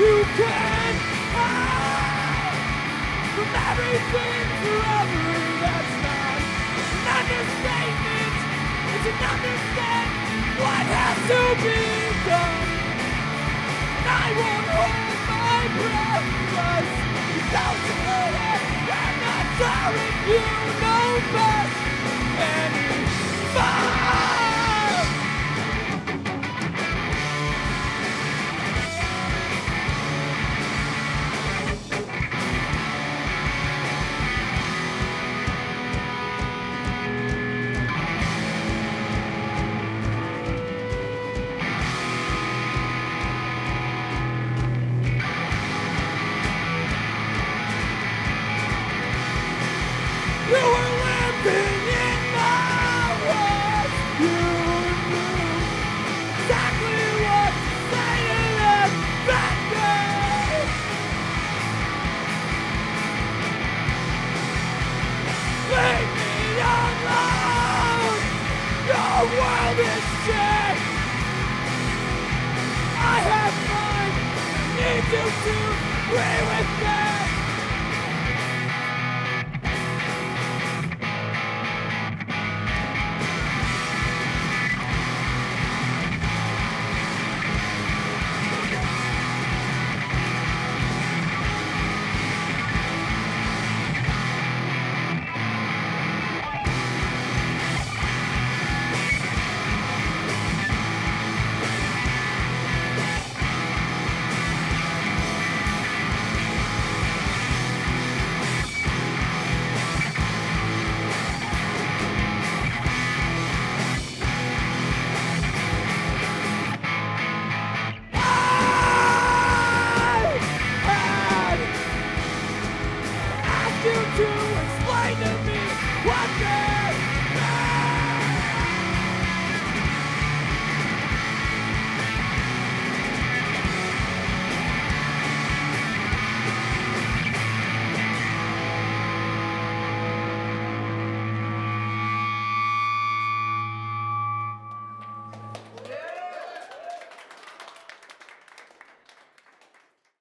you can hide from everything forever. That's not an understatement. It's an understanding what has to be done. And I won't hold my breath because you don't do it. I'm not sorry, you know better. I have mine. Need you to agree with me.